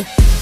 Mr.